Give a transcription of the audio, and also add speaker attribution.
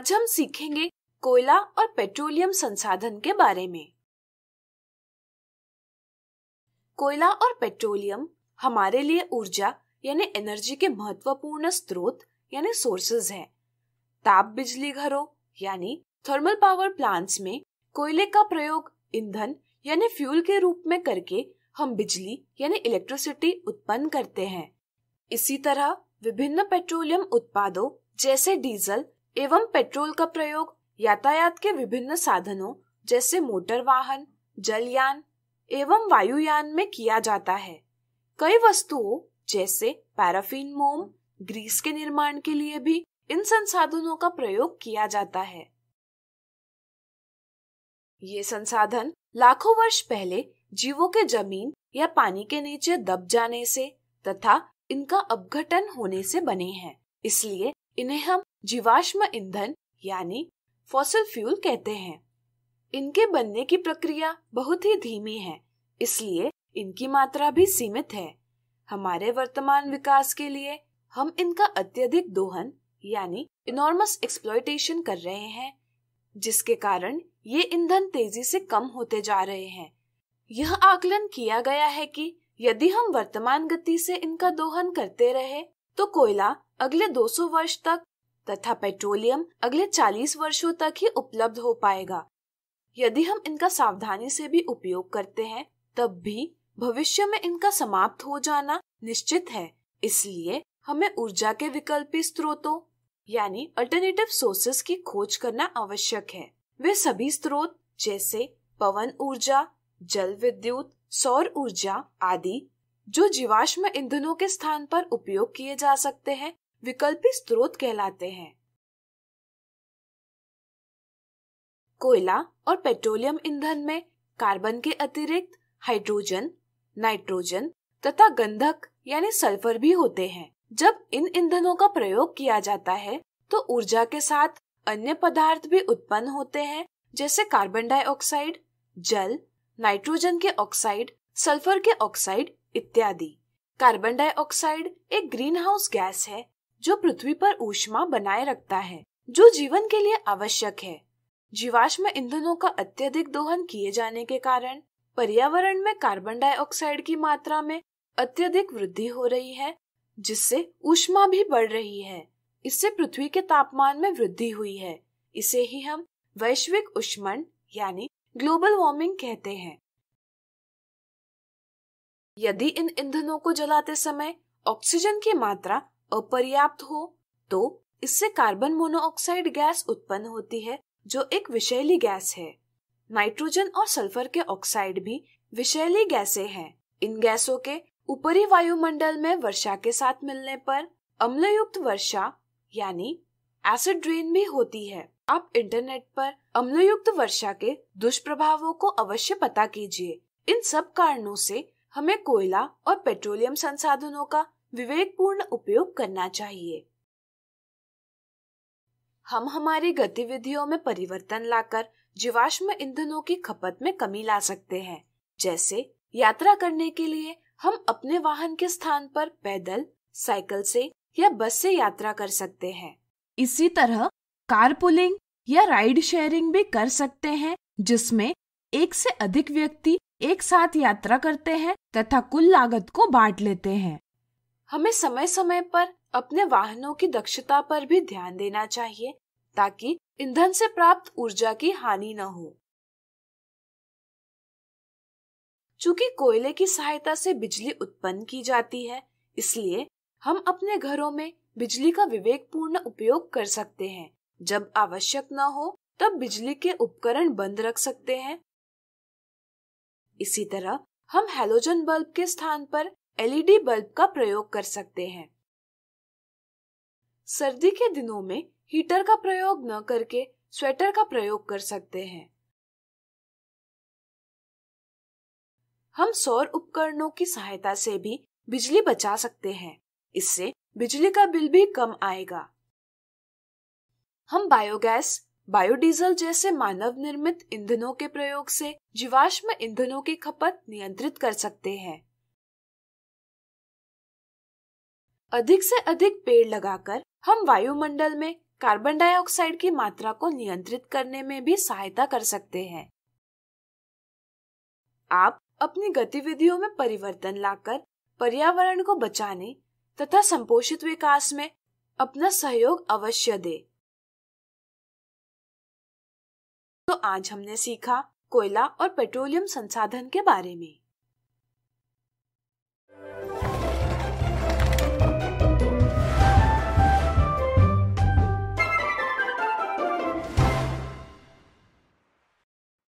Speaker 1: आज हम सीखेंगे कोयला और पेट्रोलियम संसाधन के बारे में कोयला और पेट्रोलियम हमारे लिए ऊर्जा, यानी एनर्जी के महत्वपूर्ण स्रोत, यानी सोर्सेज हैं। ताप बिजली घरों, यानी थर्मल पावर प्लांट्स में कोयले का प्रयोग ईंधन, यानी फ्यूल के रूप में करके हम बिजली, यानी इलेक्ट्रिसिटी उत्पन्न करते हैं इसी तरह विभिन्न पेट्रोलियम उत्पादों, जैसे डीजल एवं पेट्रोल का प्रयोग यातायात के विभिन्न साधनों जैसे मोटर वाहन, जलयान एवं वायुयान में किया जाता है। कई वस्तुओं जैसे पैराफिन मोम, ग्रीस के निर्माण के लिए भी इन संसाधनों का प्रयोग किया जाता है। ये संसाधन लाखों वर्ष पहले जीवों के ज़मीन या पानी के नीचे दब जाने से तथा इनका अपघटन होने से बने हैं। इसलिए इन्हें हम जीवाश्म ईंधन, यानी फॉसिल फ्यूल कहते हैं। इनके बनने की प्रक्रिया बहुत ही धीमी है, इसलिए इनकी मात्रा भी सीमित है। हमारे वर्तमान विकास के लिए हम इनका अत्यधिक दोहन, यानी इनॉर्मस एक्सप्लोइटेशन कर रहे हैं, जिसके कारण ये ईंधन तेज़ी से कम होते जा रहे हैं। यह आकलन किया गया है कि यदि हम वर्तमान गति से इनका दोहन करते रहे तो कोयला अगले 200 वर्ष तक तथा पेट्रोलियम अगले 40 वर्षों तक ही उपलब्ध हो पाएगा। यदि हम इनका सावधानी से भी उपयोग करते हैं, तब भी भविष्य में इनका समाप्त हो जाना निश्चित है। इसलिए हमें ऊर्जा के विकल्पी स्रोतों, यानी अल्टरनेटिव सोर्सेस की खोज करना आवश्यक है। वे सभी स्रोत, जैसे पवन ऊर्जा, जल विद्युत, सौर ऊर्जा आदि जो जीवाश्म ईंधनों के स्थान पर उपयोग किए जा सकते हैं, विकल्पी स्रोत कहलाते हैं। कोयला और पेट्रोलियम ईंधन में कार्बन के अतिरिक्त हाइड्रोजन, नाइट्रोजन तथा गंधक यानी सल्फ़र भी होते हैं। जब इन ईंधनों का प्रयोग किया जाता है तो ऊर्जा के साथ अन्य पदार्थ भी उत्पन्न होते हैं, जैसे कार्बन डाइऑक्साइड, जल, नाइट्रोजन के ऑक्साइड, सल्फ़र के ऑक्साइड इत्यादि। कार्बन डाइऑक्साइड एक ग्रीन हाउस गैस है, जो पृथ्वी पर ऊष्मा बनाए रखता है, जो जीवन के लिए आवश्यक है। जीवाश्म ईंधनों का अत्यधिक दोहन किए जाने के कारण, पर्यावरण में कार्बन डाइऑक्साइड की मात्रा में अत्यधिक वृद्धि हो रही है, जिससे ऊष्मा भी बढ़ रही है। इससे पृथ्वी के तापमान में वृद्धि हुई है। इसे ही हम वैश्विक उष्मण यानी ग्लोबल वार्मिंग कहते हैं। यदि इन ईंधनों को जलाते समय ऑक्सीजन की मात्रा अपर्याप्त हो तो इससे कार्बन मोनोऑक्साइड गैस उत्पन्न होती है, जो एक विषैली गैस है। नाइट्रोजन और सल्फ़र के ऑक्साइड भी विषैली गैसें हैं। इन गैसों के ऊपरी वायुमंडल में वर्षा के साथ मिलने पर अम्लयुक्त वर्षा, यानी एसिड रेन भी होती है। आप इंटरनेट पर अम्लयुक्त वर्षा के दुष्प्रभावों को अवश्य पता कीजिए। इन सब कारणों से हमें कोयला और पेट्रोलियम संसाधनों का विवेकपूर्ण उपयोग करना चाहिए। हम हमारी गतिविधियों में परिवर्तन लाकर जीवाश्म ईंधनों की खपत में कमी ला सकते हैं। जैसे यात्रा करने के लिए हम अपने वाहन के स्थान पर पैदल, साइकिल से या बस से यात्रा कर सकते हैं।
Speaker 2: इसी तरह कार पुलिंग या राइड शेयरिंग भी कर सकते हैं, जिसमें एक से अधिक व्यक्ति एक साथ यात्रा करते हैं तथा कुल लागत को बांट लेते हैं।
Speaker 1: हमें समय समय पर अपने वाहनों की दक्षता पर भी ध्यान देना चाहिए ताकि ईंधन से प्राप्त ऊर्जा की हानि न हो। चूँकि कोयले की सहायता से बिजली उत्पन्न की जाती है, इसलिए हम अपने घरों में बिजली का विवेकपूर्ण उपयोग कर सकते हैं। जब आवश्यक न हो, तब बिजली के उपकरण बंद रख सकते हैं इसी तरह हम हेलोजन बल्ब के स्थान पर एलईडी बल्ब का प्रयोग कर सकते हैं। सर्दी के दिनों में हीटर का प्रयोग न करके स्वेटर का प्रयोग कर सकते हैं। हम सौर उपकरणों की सहायता से भी बिजली बचा सकते हैं। इससे बिजली का बिल भी कम आएगा। हम बायोगैस बायोडीजल जैसे मानव निर्मित ईंधनों के प्रयोग से जीवाश्म ईंधनों की खपत नियंत्रित कर सकते हैं। अधिक से अधिक पेड़ लगाकर हम वायुमंडल में कार्बन डाइऑक्साइड की मात्रा को नियंत्रित करने में भी सहायता कर सकते हैं। आप अपनी गतिविधियों में परिवर्तन लाकर पर्यावरण को बचाने तथा संपोषित विकास में अपना सहयोग अवश्य दे। तो आज हमने सीखा कोयला और पेट्रोलियम संसाधन के बारे में।